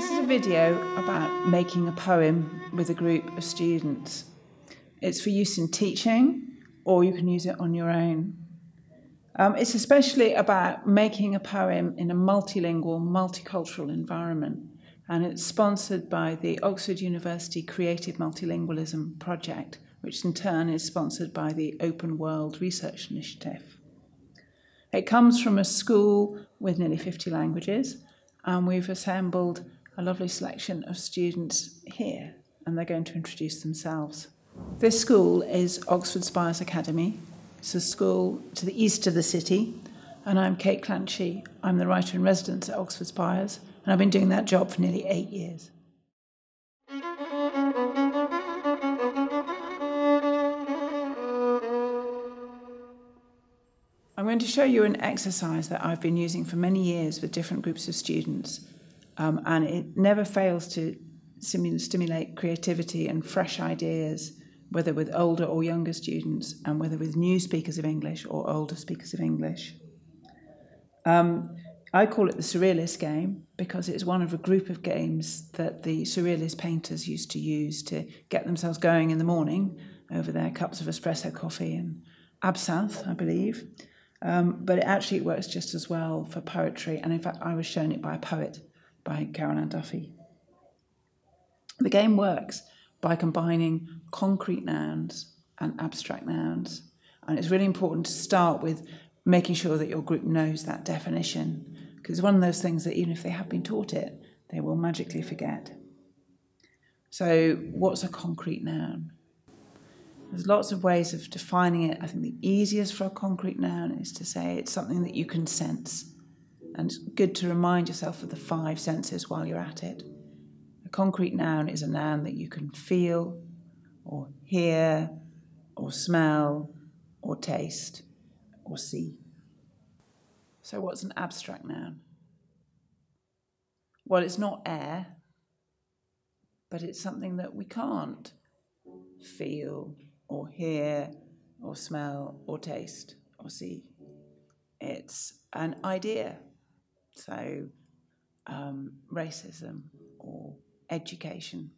This is a video about making a poem with a group of students. It's for use in teaching, or you can use it on your own. Um, it's especially about making a poem in a multilingual, multicultural environment, and it's sponsored by the Oxford University Creative Multilingualism Project, which in turn is sponsored by the Open World Research Initiative. It comes from a school with nearly 50 languages, and we've assembled a lovely selection of students here, and they're going to introduce themselves. This school is Oxford Spires Academy. It's a school to the east of the city, and I'm Kate Clanchy. I'm the writer in residence at Oxford Spires, and I've been doing that job for nearly eight years. I'm going to show you an exercise that I've been using for many years with different groups of students, um, and it never fails to stimulate creativity and fresh ideas, whether with older or younger students, and whether with new speakers of English or older speakers of English. Um, I call it the Surrealist game because it's one of a group of games that the Surrealist painters used to use to get themselves going in the morning over their cups of espresso coffee and absinthe, I believe. Um, but it actually works just as well for poetry, and in fact, I was shown it by a poet, by Ann Duffy. The game works by combining concrete nouns and abstract nouns, and it's really important to start with making sure that your group knows that definition, because it's one of those things that even if they have been taught it, they will magically forget. So, what's a concrete noun? There's lots of ways of defining it. I think the easiest for a concrete noun is to say it's something that you can sense. And good to remind yourself of the five senses while you're at it. A concrete noun is a noun that you can feel, or hear, or smell, or taste, or see. So, what's an abstract noun? Well, it's not air, but it's something that we can't feel, or hear or smell or taste or see. It's an idea. So, um, racism or education.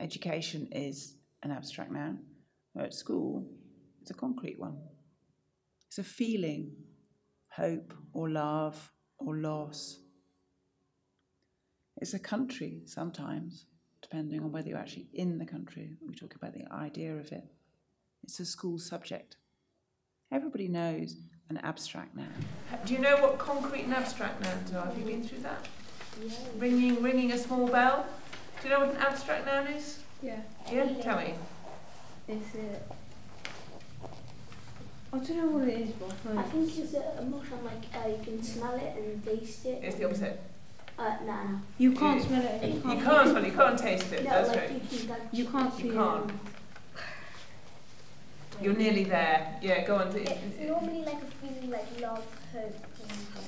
Education is an abstract noun. At school, it's a concrete one. It's a feeling, hope or love or loss. It's a country sometimes, depending on whether you're actually in the country. We talk about the idea of it. It's a school subject. Everybody knows an abstract noun. Do you know what concrete and abstract nouns are? Have you been through that? Yeah. Ringing, ringing a small bell. Do you know what an abstract noun is? Yeah. Yeah. Tell me. Is it? I don't know what it is, but I think it's a emotion like uh, you can smell it and taste it. It's the opposite. Uh, no, no. You can't smell it. You can't, you can't smell it. You can't taste it. No, That's like right. you can touch You can't You see can't. You're nearly there. Yeah, go on. It's normally like a feeling like love, hope.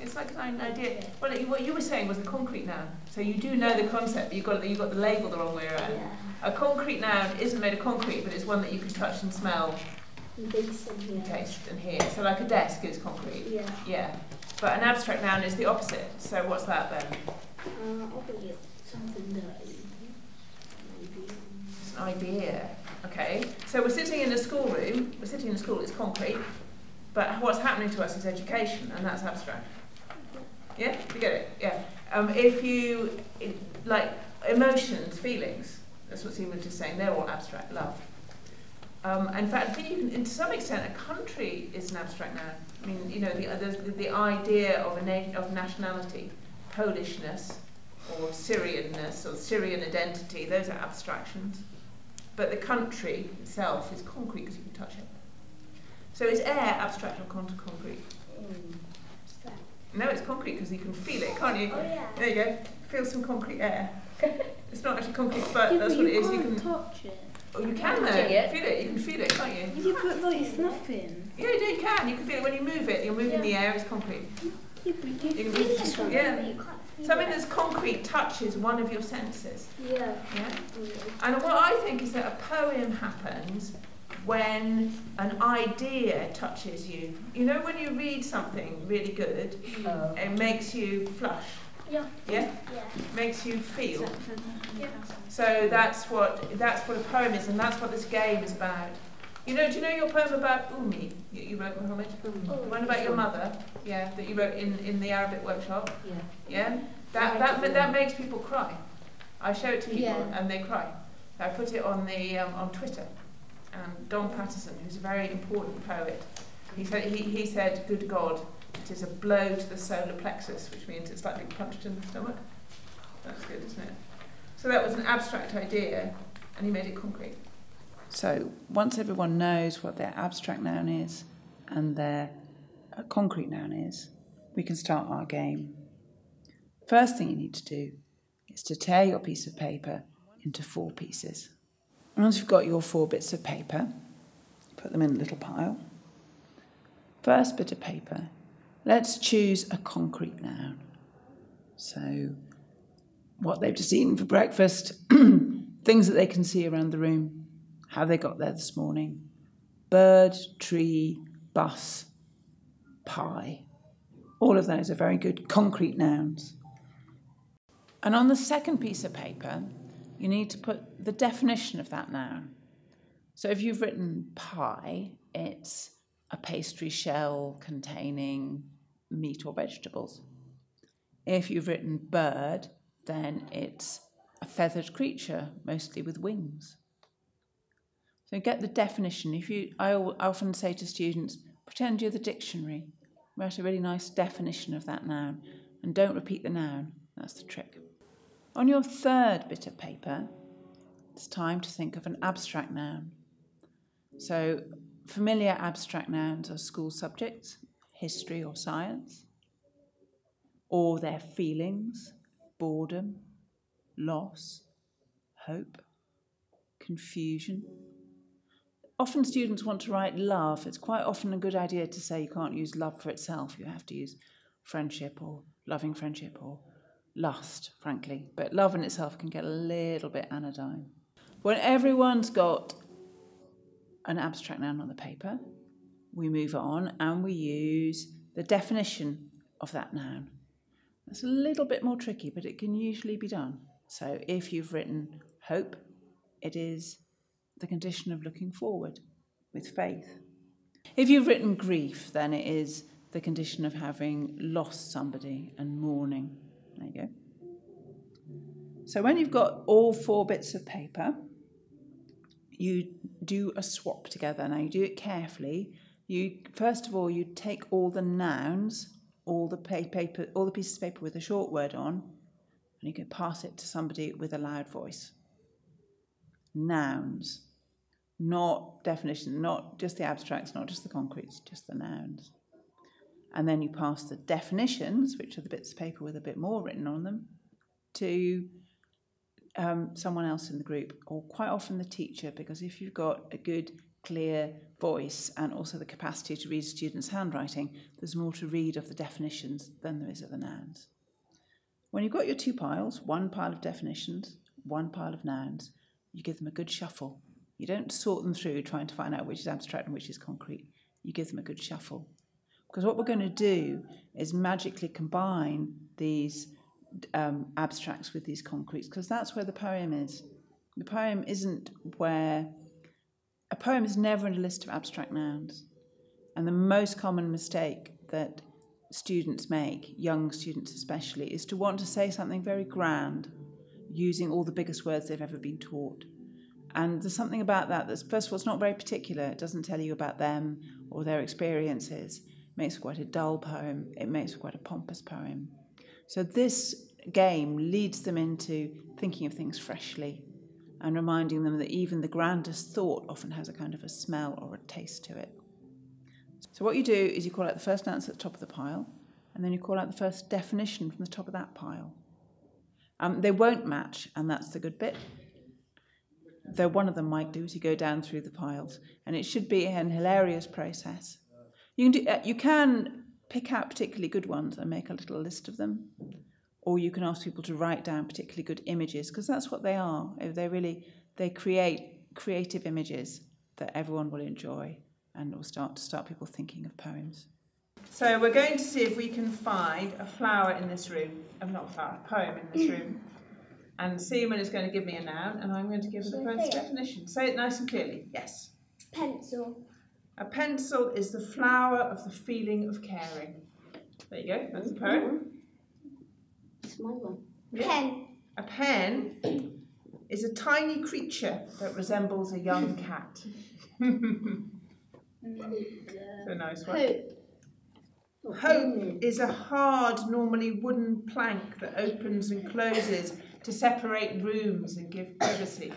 It's like an idea. Well, what you were saying was a concrete noun. So you do know the concept, but you got you got the label the wrong way around. Yeah. A concrete noun isn't made of concrete, but it's one that you can touch and smell, And taste and hear. taste, and hear. So like a desk is concrete. Yeah. Yeah. But an abstract noun is the opposite. So what's that then? Uh, opposite. Something that. It's an idea. Okay. So we're sitting in a schoolroom. We're sitting in a school. It's concrete. But what's happening to us is education, and that's abstract. Yeah, you get it. Yeah. Um, if you it, like emotions, feelings, that's what Seema was just saying. They're all abstract. Love. Um, in fact, I think you can, to some extent, a country is an abstract noun. I mean, you know, the the, the idea of a na- of nationality, Polishness, or Syrianness, or Syrian identity. Those are abstractions. But the country itself is concrete because you can touch it. So is air abstract or con- concrete? Mm, no, it's concrete because you can feel it, can't you? Oh yeah. There you go. Feel some concrete air. it's not actually concrete, but Yeah, that's but what it is. you can't touch it. Oh, you can though. it. Feel it. You can feel it, can't you? You put like snuff in. Yeah, you do. You can. You can feel it when you move it. You're moving the air. It's concrete. Yeah, but you You can Feel it, Yeah. You can't feel Something it. that's concrete touches one of your senses. Yeah. Yeah. Mm. And what I think is that a poem happens when an idea touches you. You know, when you read something really good, Oh. it makes you flush. Yeah. Yeah? Yeah. Makes you feel. Yeah. So that's what that's what a poem is, and that's what this game is about. You know, do you know your poem about Umi that you wrote, Mohammed? The one about your mother, yeah, that you wrote in, in the Arabic workshop. Yeah. Yeah, that that that makes people cry. I show it to people Yeah. and they cry. I put it on the um, on Twitter, and Don Paterson, who's a very important poet, he said he, he said, "Good God, it is a blow to the solar plexus, which means it's like being punched in the stomach." That's good, isn't it? So that was an abstract idea, and he made it concrete. So once everyone knows what their abstract noun is and their concrete noun is, we can start our game. First thing you need to do is to tear your piece of paper into four pieces. And once you've got your four bits of paper, put them in a little pile. First bit of paper, let's choose a concrete noun. So, what they've just eaten for breakfast, things that they can see around the room, how they got there this morning, bird, tree, bus, pie. All of those are very good concrete nouns. And on the second piece of paper, you need to put the definition of that noun. So if you've written pie, it's a pastry shell containing meat or vegetables. If you've written bird, then it's a feathered creature, mostly with wings. So get the definition. If you, I I often say to students, pretend you're the dictionary. Write a really nice definition of that noun, and don't repeat the noun. That's the trick. On your third bit of paper, it's time to think of an abstract noun. So, familiar abstract nouns are school subjects, history or science, or their feelings, boredom, loss, hope, confusion. Often students want to write love. It's quite often a good idea to say you can't use love for itself. You have to use friendship or loving friendship or lust, frankly. But love in itself can get a little bit anodyne. When everyone's got an abstract noun on the paper, we move on and we use the definition of that noun. That's a little bit more tricky, but it can usually be done. So if you've written hope, it is the condition of looking forward with faith. If you've written grief, then it is the condition of having lost somebody and mourning. There you go. So when you've got all four bits of paper, you do a swap together. Now you do it carefully. You first of all you take all the nouns, all the paper, all the pieces of paper with a short word on, and you can pass it to somebody with a loud voice. Nouns, not definitions, not just the abstracts, not just the concretes, just the nouns. And then you pass the definitions, which are the bits of paper with a bit more written on them, to um, someone else in the group, or quite often the teacher, because if you've got a good, clear voice and also the capacity to read students' handwriting, there's more to read of the definitions than there is of the nouns. When you've got your two piles, one pile of definitions, one pile of nouns, you give them a good shuffle. You don't sort them through trying to find out which is abstract and which is concrete. You give them a good shuffle. Because what we're going to do is magically combine these um, abstracts with these concretes, because that's where the poem is. The poem isn't where. A poem is never in a list of abstract nouns. And the most common mistake that students make, young students especially, is to want to say something very grand using all the biggest words they've ever been taught. And there's something about that that's, first of all, it's not very particular. It doesn't tell you about them or their experiences. It makes quite a dull poem. It makes quite a pompous poem. So this game leads them into thinking of things freshly and reminding them that even the grandest thought often has a kind of a smell or a taste to it. So what you do is you call out the first answer at the top of the pile, and then you call out the first definition from the top of that pile. Um, they won't match, and that's the good bit. Though one of them might do as you go down through the piles, and it should be an hilarious process. You can do, uh, you can pick out particularly good ones and make a little list of them, or you can ask people to write down particularly good images because that's what they are. They really they create creative images that everyone will enjoy and will start to start people thinking of poems. So we're going to see if we can find a flower in this room. Uh, not a flower, a poem in this room. And Seaman is going to give me a noun, and I'm going to give her the first it? definition. Say it nice and clearly. Yes. Pencil. A pencil is the flower of the feeling of caring. There you go. That's the poem. Mm-hmm. It's my one. Yeah. Pen. A pen is a tiny creature that resembles a young cat. Mm-hmm. It's a nice one. Hope. Hope is a hard, normally wooden plank that opens and closes to separate rooms and give privacy.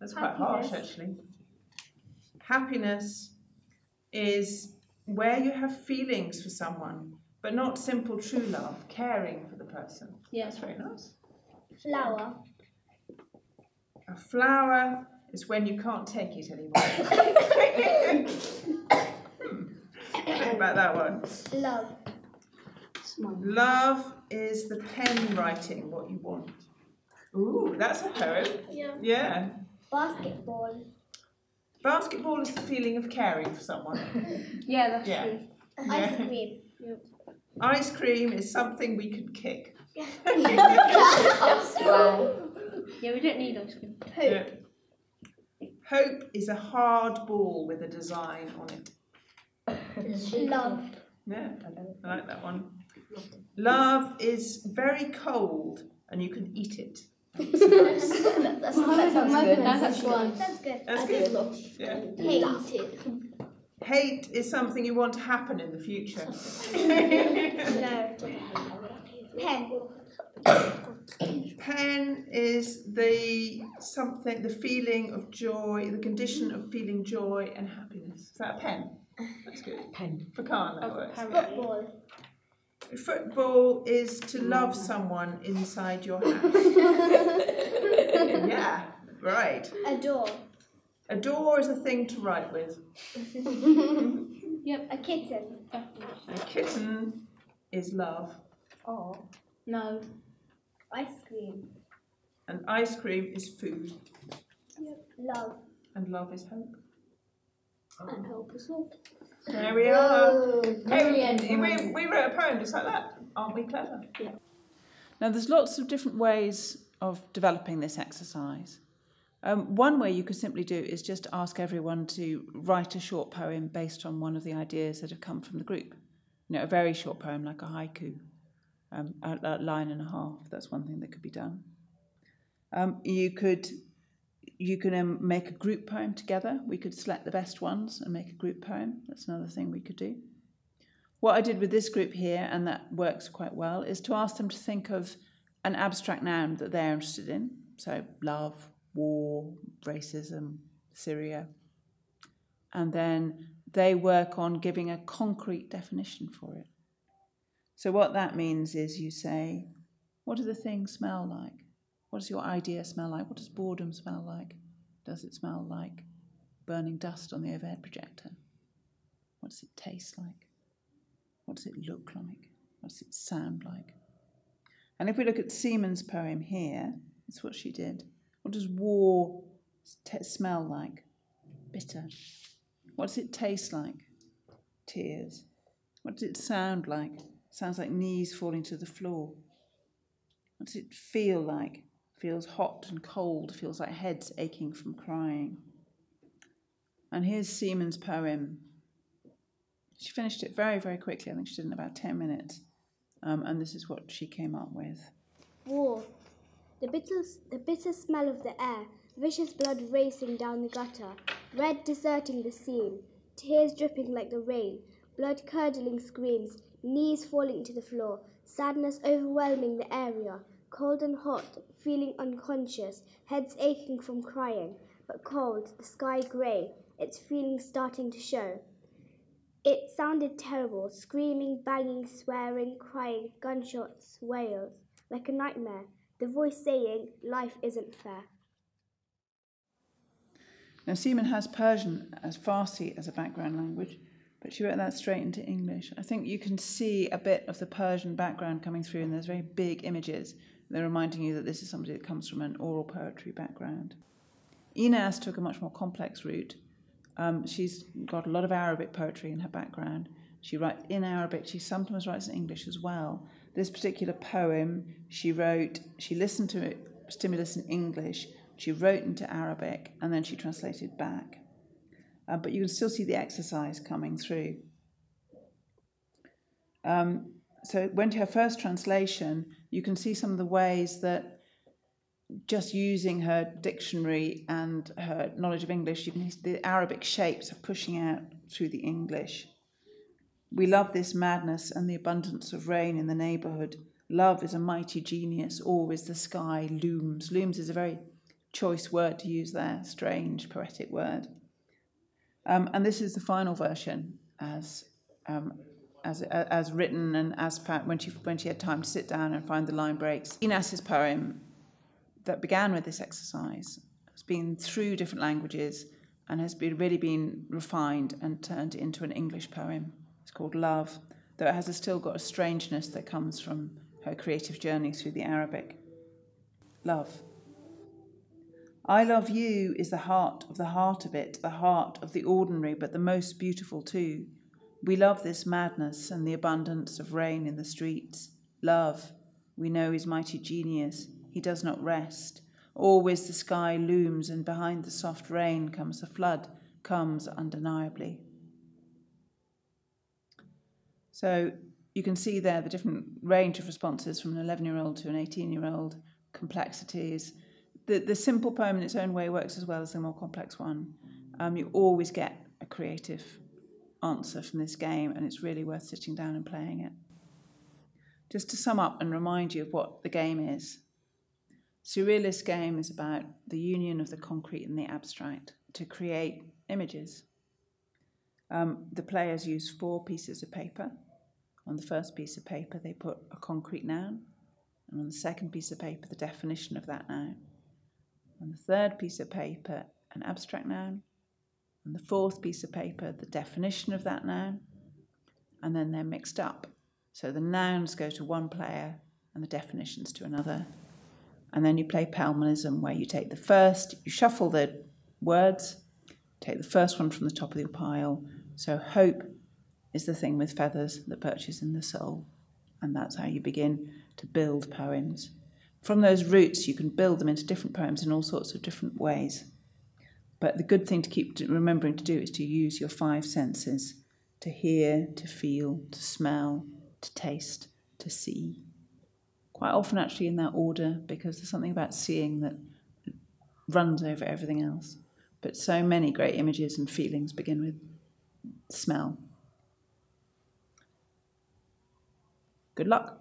That's quite harsh, Happiness. actually. Happiness is where you have feelings for someone, but not simple true love, caring for the person. Yeah. That's very nice. Flower. A flower is when you can't take it anymore. Hmm. Think about that one. Love. It's. Love is the pen writing what you want. Ooh, that's a poem. Yeah. Yeah. Basketball. Basketball is the feeling of caring for someone. Yeah, that's Yeah. true. Ice cream. Ice cream is something we can kick. Yeah, we don't need ice cream. Hope. Yeah. Hope is a hard ball with a design on it. Love. Yeah, I like that one. Love is very cold and you can eat it. That's nice. That's, that sounds good. That's actually one. That's good. That's good. Yeah. Hate. Hate is something you want to happen in the future. No. Pen. Pen is the something, the feeling of joy, the condition of feeling joy and happiness. Is that a pen? That's good. Pen. For Khan, that Oh, works. Football. Football is to love someone inside your house. yeah, right. Adore. Adore is a thing to write with. yep, A kitten. A kitten is love. Oh. No. Ice cream. And ice cream is food. Yep, Love. And love is hope. And hope is all. There we are. Hey, we, we wrote a poem just like that. Aren't we clever? Now, there's lots of different ways of developing this exercise. Um, one way you could simply do is just ask everyone to write a short poem based on one of the ideas that have come from the group. You know, a very short poem like a haiku, um, a, a line and a half. That's one thing that could be done. Um, you could you can um, make a group poem together. We could select the best ones and make a group poem. That's another thing we could do. What I did with this group here, and that works quite well, is to ask them to think of an abstract noun that they're interested in. So, love, war, racism, Syria. And then they work on giving a concrete definition for it. So, what that means is you say, What do the things smell like? What does your idea smell like? What does boredom smell like? Does it smell like burning dust on the overhead projector? What does it taste like? What does it look like? What does it sound like? And if we look at Seaman's poem here, it's what she did. What does war t- smell like? Bitter. What does it taste like? Tears. What does it sound like? Sounds like knees falling to the floor. What does it feel like? Feels hot and cold, feels like heads aching from crying. And here's Seaman's poem. She finished it very, very quickly. I think she did in about 10 minutes. Um, and this is what she came up with. War. The bitter, the bitter smell of the air, vicious blood racing down the gutter, red deserting the scene, tears dripping like the rain, blood curdling screams, knees falling to the floor, sadness overwhelming the area, cold and hot, feeling unconscious, heads aching from crying, but cold, the sky grey, its feelings starting to show. It sounded terrible, screaming, banging, swearing, crying, gunshots, wails, like a nightmare, the voice saying, Life isn't fair. Now, Seaman has Persian as Farsi as a background language, but she wrote that straight into English. I think you can see a bit of the Persian background coming through, and there's very big images. They're reminding you that this is somebody that comes from an oral poetry background. Inez took a much more complex route. Um, she's got a lot of Arabic poetry in her background, She writes in Arabic. She sometimes writes in English as well. This particular poem, she wrote, she listened to it, stimulus in English, she wrote into Arabic, and then she translated back. Uh, but you can still see the exercise coming through. Um, so, when to her first translation, you can see some of the ways that just using her dictionary and her knowledge of English, you can see the Arabic shapes are pushing out through the English. We love this madness and the abundance of rain in the neighbourhood. Love is a mighty genius, always the sky looms. Looms is a very choice word to use there, strange, poetic word. Um, and this is the final version as, um, as, as written and as found when she, when she had time to sit down and find the line breaks. Inas's poem that began with this exercise has been through different languages and has been really been refined and turned into an English poem. It's called Love, though it has still got a strangeness that comes from her creative journey through the Arabic. Love. I love you is the heart of the heart of it, the heart of the ordinary, but the most beautiful too. We love this madness and the abundance of rain in the streets. Love, we know his mighty genius. He does not rest. Always the sky looms, and behind the soft rain comes the flood, comes undeniably. So you can see there the different range of responses from an 11 year old to an 18 year old, complexities. The, the simple poem in its own way works as well as the more complex one. Um, you always get a creative answer from this game, and it's really worth sitting down and playing it. Just to sum up and remind you of what the game is Surrealist game is about the union of the concrete and the abstract to create images. Um, the players use four pieces of paper on the first piece of paper, they put a concrete noun, and on the second piece of paper, the definition of that noun. On the third piece of paper, an abstract noun. On the fourth piece of paper, the definition of that noun. And then they're mixed up. So the nouns go to one player and the definitions to another. And then you play Pelmanism, where you take the first, you shuffle the words, take the first one from the top of your pile. So hope is the thing with feathers that perches in the soul. And that's how you begin to build poems. From those roots, you can build them into different poems in all sorts of different ways. But the good thing to keep remembering to do is to use your five senses to hear, to feel, to smell, to taste, to see. Quite often, actually, in that order, because there's something about seeing that runs over everything else. But so many great images and feelings begin with smell. Good luck.